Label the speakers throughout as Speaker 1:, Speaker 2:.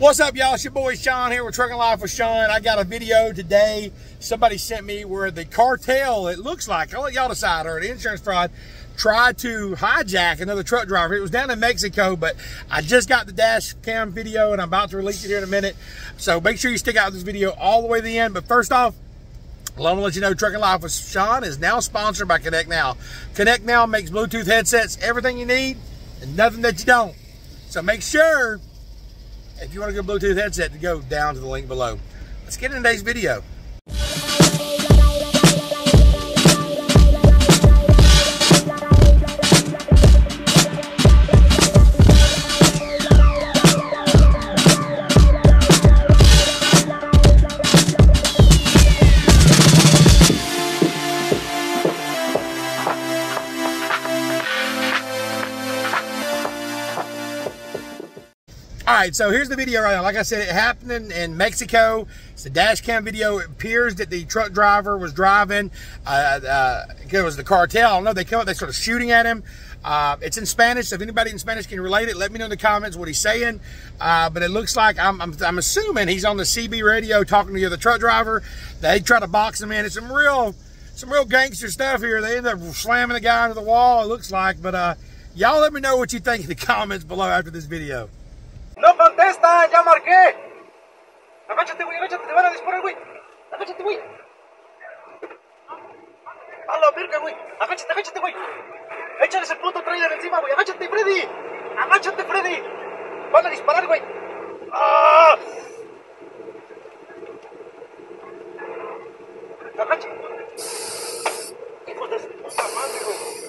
Speaker 1: What's up, y'all? It's your boy Shawn here with Trucking Life with Shawn. I got a video today somebody sent me where the cartel, it looks like, I'll let y'all decide, or the insurance fraud, tried to hijack another truck driver. It was down in Mexico, but I just got the dash cam video and I'm about to release it here in a minute. So make sure you stick out this video all the way to the end. But first off, I want to let you know Trucking Life with Shawn is now sponsored by KinnectNow. Connect Now makes Bluetooth headsets everything you need and nothing that you don't. So make sure if you want a good Bluetooth headset go down to the link below. Let's get into today's video. All right, so here's the video right now. Like I said, it happened in, Mexico. It's a dash cam video. It appears that the truck driver was driving. Uh, uh, it was the cartel. I don't know. They come up, they started shooting at him. Uh, it's in Spanish. So if anybody in Spanish can relate it, let me know in the comments what he's saying. Uh, but it looks like, I'm, I'm, I'm, assuming he's on the CB radio talking to the other truck driver. They try to box him in. It's some real, some real gangster stuff here. They end up slamming the guy into the wall, it looks like. But uh, y'all let me know what you think in the comments below after this video.
Speaker 2: Contesta, ya marqué. Agáchate, güey, agáchate, te van a disparar, güey. Agáchate, güey. A la verga, güey. Agáchate, agáchate, güey. Échale ese puto trailer encima, güey. Agáchate, Freddy. Agáchate, Freddy. Van a disparar, güey. ¡Ah! Agáchate. Hijos de puta madre, güey.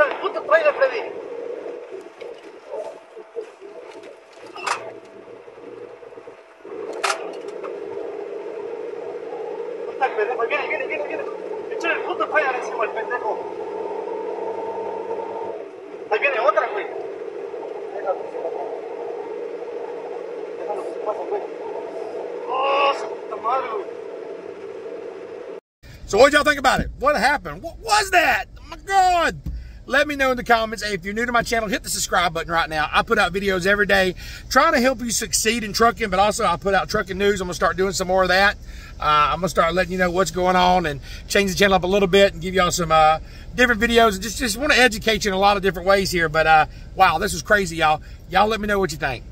Speaker 2: Pase, güey. ¡Oh!
Speaker 1: So what y'all think about it? What happened? What was that? Oh my God. Let me know in the comments. Hey, if you're new to my channel, hit the subscribe button right now. I put out videos every day trying to help you succeed in trucking, but also I put out trucking news. I'm going to start doing some more of that. Uh, I'm going to start letting you know what's going on and change the channel up a little bit and give y'all some uh, different videos. Just, just want to educate you in a lot of different ways here. But uh, wow, this was crazy, y'all. Y'all let me know what you think.